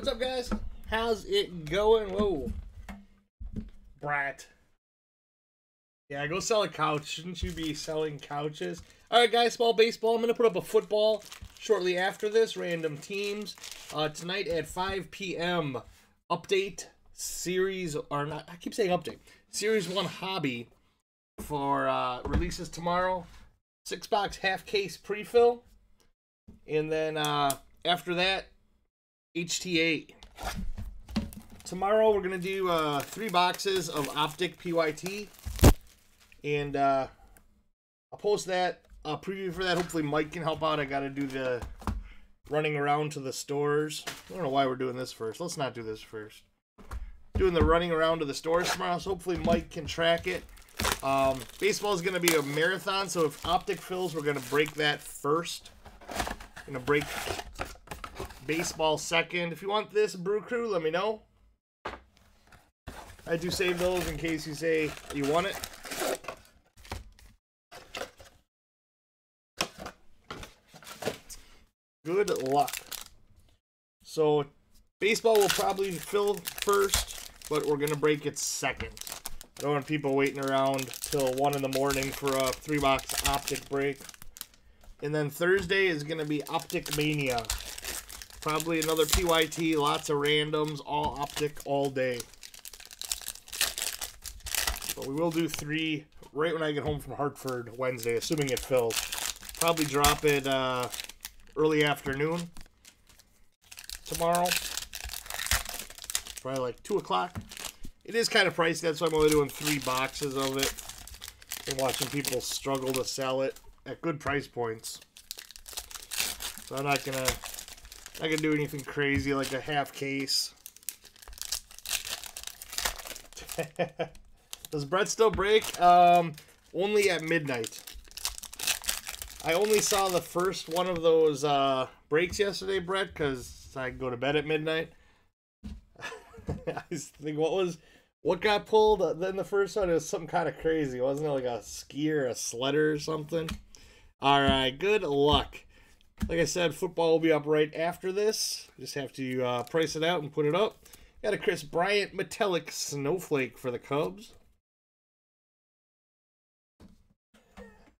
What's up, guys? How's it going? Whoa. Brat. Yeah, go sell a couch. Shouldn't you be selling couches? All right, guys, small baseball. I'm going to put up a football shortly after this. Random teams. Uh, tonight at 5 p.m. Update series, or not, I keep saying update. Series 1 hobby for uh, releases tomorrow. Six box half case pre fill. And then uh, after that, HTA. Tomorrow we're gonna do uh, three boxes of Optic PYT, and uh, I'll post that a preview for that. Hopefully Mike can help out. I got to do the running around to the stores. I don't know why we're doing this first. Let's not do this first. Doing the running around to the stores tomorrow. So hopefully Mike can track it. Um, baseball is going to be a marathon, so if optic fills, we're going to break that first. To break baseball second. If you want this brew crew, let me know. I do save those in case you say you want it. Good luck. So, baseball will probably fill first, but we're going to break it second. I don't want people waiting around till 1 in the morning for a three box optic break. And then Thursday is going to be Optic Mania. Probably another PYT, lots of randoms, all optic all day. But we will do three right when I get home from Hartford Wednesday, assuming it fills. Probably drop it uh, early afternoon tomorrow. Probably like 2 o'clock. It is kind of pricey, that's why I'm only doing three boxes of it. And watching people struggle to sell it at good price points. So I'm not gonna I can do anything crazy like a half case. Does Brett still break? Um, only at midnight. I only saw the first one of those uh, breaks yesterday, Brett, because I go to bed at midnight. I think what was what got pulled then the first one? Was something kind of crazy, wasn't it? Like a skier, a sledder, or something. All right, good luck. Like I said, football will be up right after this. Just have to uh, price it out and put it up. Got a Kris Bryant metallic snowflake for the Cubs.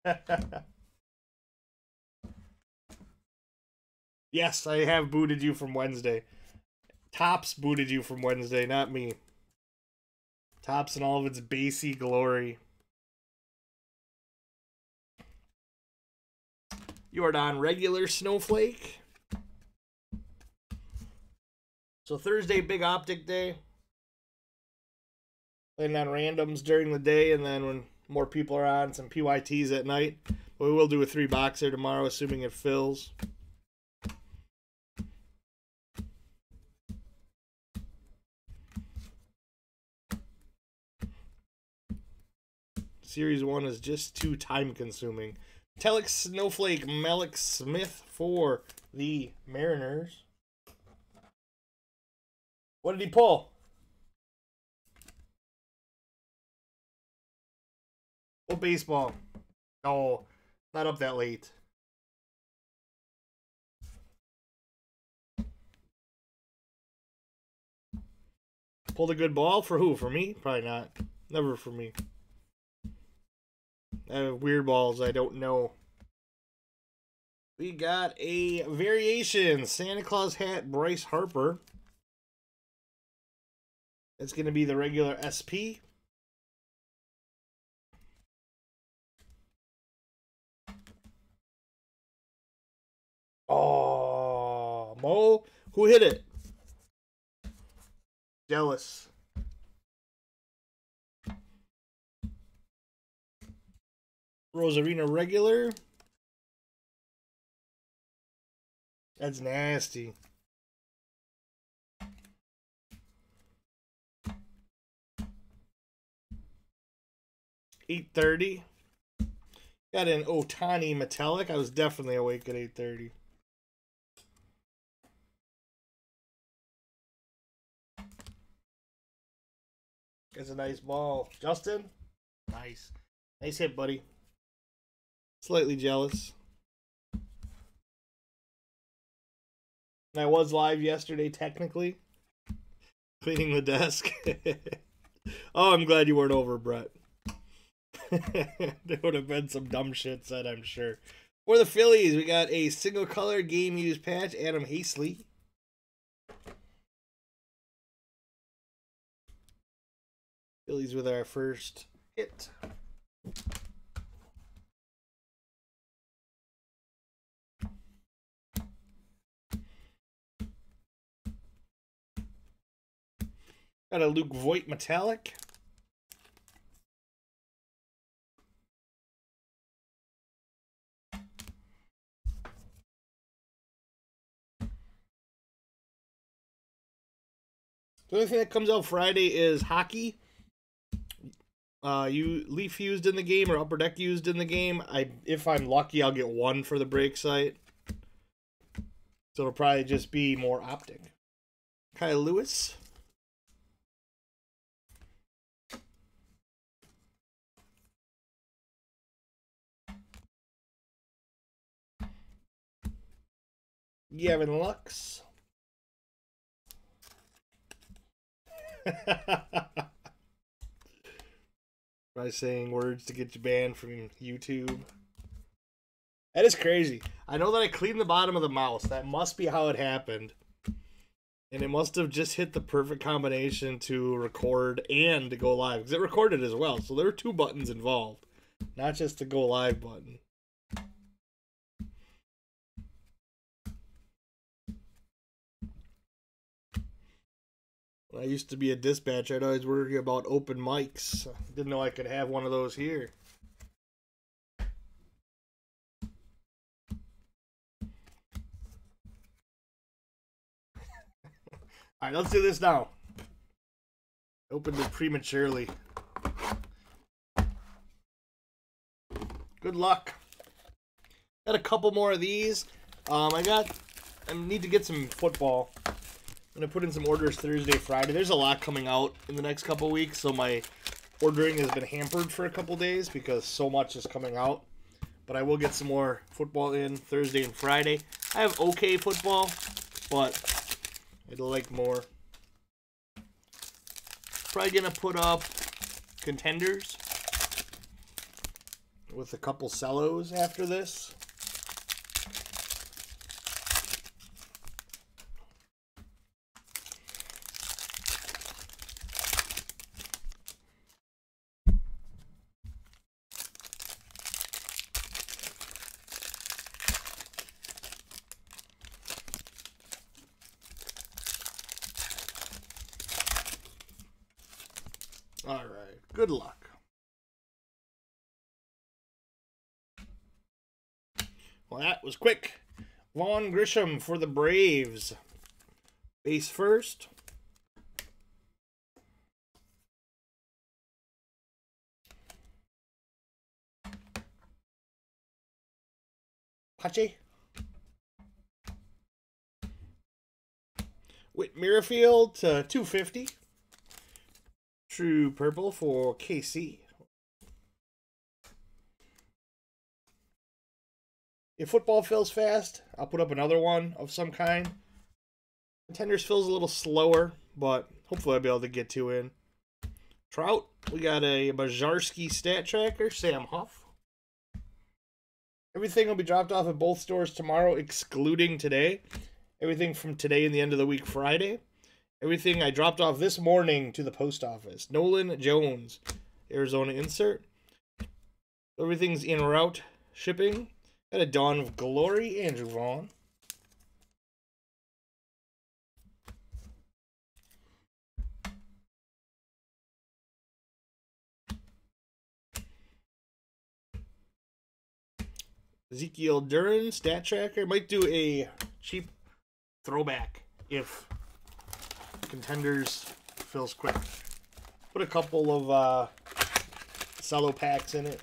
yes, I have booted you from Wednesday. Topps booted you from Wednesday, not me. Topps in all of its bassy glory. Jordan regular snowflake. So Thursday, big optic day. Playing on randoms during the day, and then when more people are on, some PYTs at night. But we will do a three boxer tomorrow, assuming it fills. Series 1 is just too time consuming. Telex Snowflake Mallex Smith for the Mariners. What did he pull? Oh, baseball? Oh, not up that late. Pulled a good ball for who? For me? Probably not. Never for me. Uh, weird balls, I don't know. We got a variation Santa Claus hat, Bryce Harper. It's going to be the regular SP. Oh, Mo, who hit it? Jealous. Rosarina regular. That's nasty. Eight thirty. Got an Ohtani metallic. I was definitely awake at eight thirty. It's a nice ball. Justin? Nice. Nice hit, buddy. Slightly jealous. I was live yesterday, technically. Cleaning the desk. oh, I'm glad you weren't over, Brett. there would have been some dumb shit said, I'm sure. For the Phillies, we got a single color game used patch, Adam Haseley. Phillies with our first hit. Got a Luke Voit metallic. The only thing that comes out Friday is hockey. Uh, you leaf used in the game or upper deck used in the game. I if I'm lucky, I'll get one for the break site. So it'll probably just be more optic. Kyle Lewis. Gavin Lux. By saying words to get you banned from YouTube. That is crazy. I know that I cleaned the bottom of the mouse. That must be how it happened. And it must have just hit the perfect combination to record and to go live. Because it recorded as well. So there were two buttons involved. Not just the go live button. I used to be a dispatcher, I'd always worry about open mics. Didn't know I could have one of those here. Alright, let's do this now. Opened it prematurely. Good luck. Got a couple more of these. Um, I got. I need to get some football. I'm gonna put in some orders Thursday, Friday. There's a lot coming out in the next couple weeks, so my ordering has been hampered for a couple days because so much is coming out. But I will get some more football in Thursday and Friday. I have okay football, but I'd like more. Probably gonna put up contenders with a couple cellos after this. All right. Good luck. Well, that was quick. Vaughn Grissom for the Braves. Base first. Pache. Whit Merrifield to 250. True purple for KC. If football fills fast, I'll put up another one of some kind. Contenders fills a little slower, but hopefully I'll be able to get two in. Trout, we got a Bajarski stat tracker, Sam Huff. Everything will be dropped off at both stores tomorrow, excluding today. Everything from today and the end of the week, Friday. Everything I dropped off this morning to the post office. Nolan Jones, Arizona insert. Everything's in route shipping. Got a Dawn of Glory, Andrew Vaughn. Ezekiel Duran, stat tracker. Might do a cheap throwback if contenders fills quick. Put a couple of uh, cello packs in it.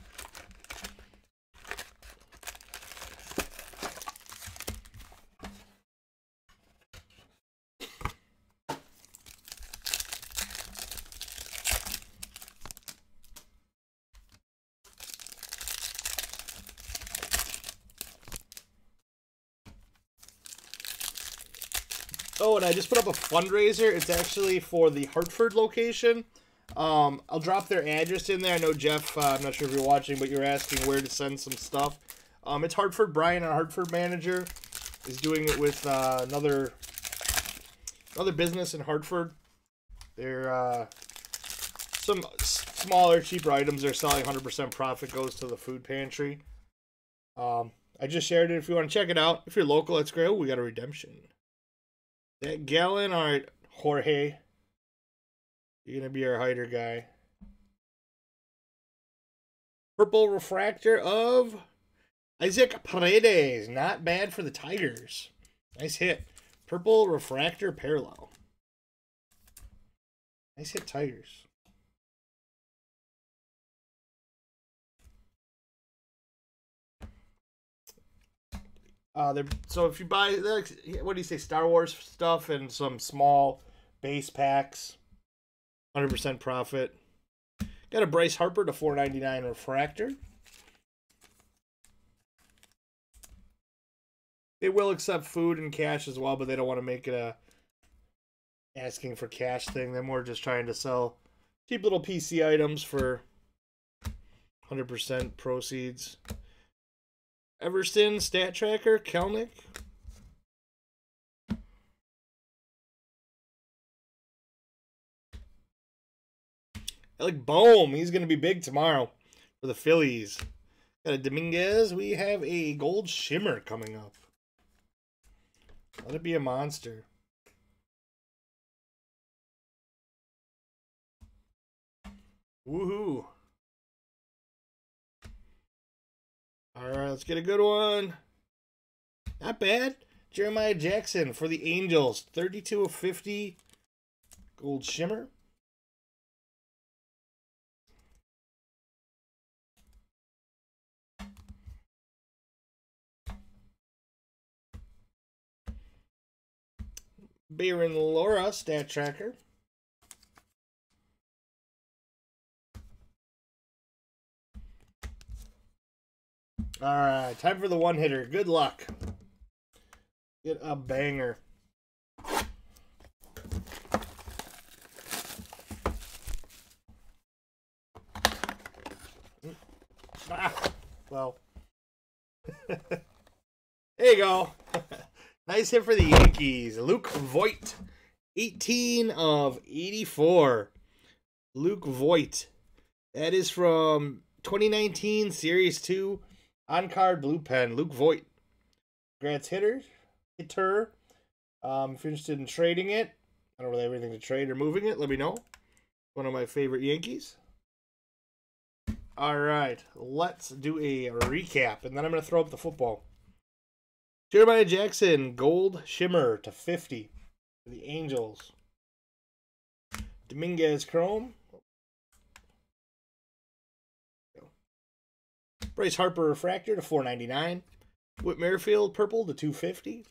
Oh, and I just put up a fundraiser. It's actually for the Hartford location. Um, I'll drop their address in there. I know Jeff. Uh, I'm not sure if you're watching, but you're asking where to send some stuff. Um, it's Hartford. Brian, our Hartford manager, is doing it with uh, another another business in Hartford. They're uh, some smaller, cheaper items they're selling. 100% profit goes to the food pantry. Um, I just shared it. If you want to check it out, if you're local, it's great. Oh, we got a redemption. That gallon, all right, Jorge. You're gonna be our hider guy. Purple refractor of Isaac Paredes. Not bad for the Tigers. Nice hit. Purple refractor parallel. Nice hit, Tigers. Uh, so if you buy, what do you say, Star Wars stuff and some small base packs, 100% profit. Got a Bryce Harper to 499 refractor. They will accept food and cash as well, but they don't want to make it a asking for cash thing. They're more just trying to sell cheap little PC items for 100% proceeds. Everson stat tracker, Kelenic. Alec Bohm, he's going to be big tomorrow for the Phillies. Got a Dominguez. We have a gold shimmer coming up. Let it be a monster. Woohoo. All right, let's get a good one. Not bad. Jeremiah Jackson for the Angels. 32 of 50. Gold shimmer. Bayron Lora stat tracker. All right, time for the one hitter. Good luck. Get a banger. Ah, well. there you go. nice hit for the Yankees. Luke Voit. 18 of 84. Luke Voit. That is from 2019 Series 2 on card blue pen, Luke Voit. Grants hitter, hitter. Um, if you're interested in trading it, I don't really have anything to trade or moving it. Let me know. One of my favorite Yankees. All right, let's do a recap, and then I'm going to throw up the football. Jeremiah Jackson, gold shimmer to 50 for the Angels. Dominguez Chrome, Bryce Harper Refractor to 499. Whit Merrifield Purple to 250.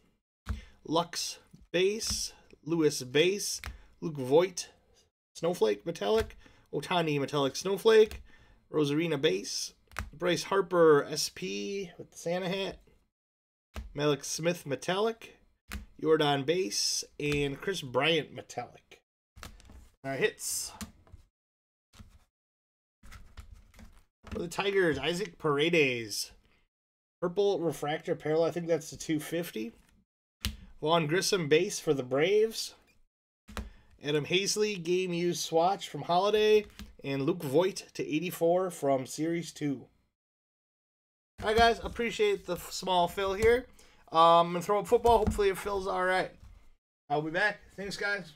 Lux Base. Lewis Base. Luke Voit Snowflake Metallic. Ohtani Metallic Snowflake. Rosarina Base. Bryce Harper SP with the Santa hat. Mallex Smith Metallic. Jordan Base. And Kris Bryant Metallic. All right, hits. For the Tigers, Isaac Paredes. Purple Refractor Parallel, I think that's the 250. Vaughn Grissom base for the Braves. Adam Haseley game used swatch from Holiday. And Luke Voit to 84 from Series 2. Alright guys, appreciate the small fill here. Um, and throw up football. Hopefully it fills alright. I'll be back. Thanks guys.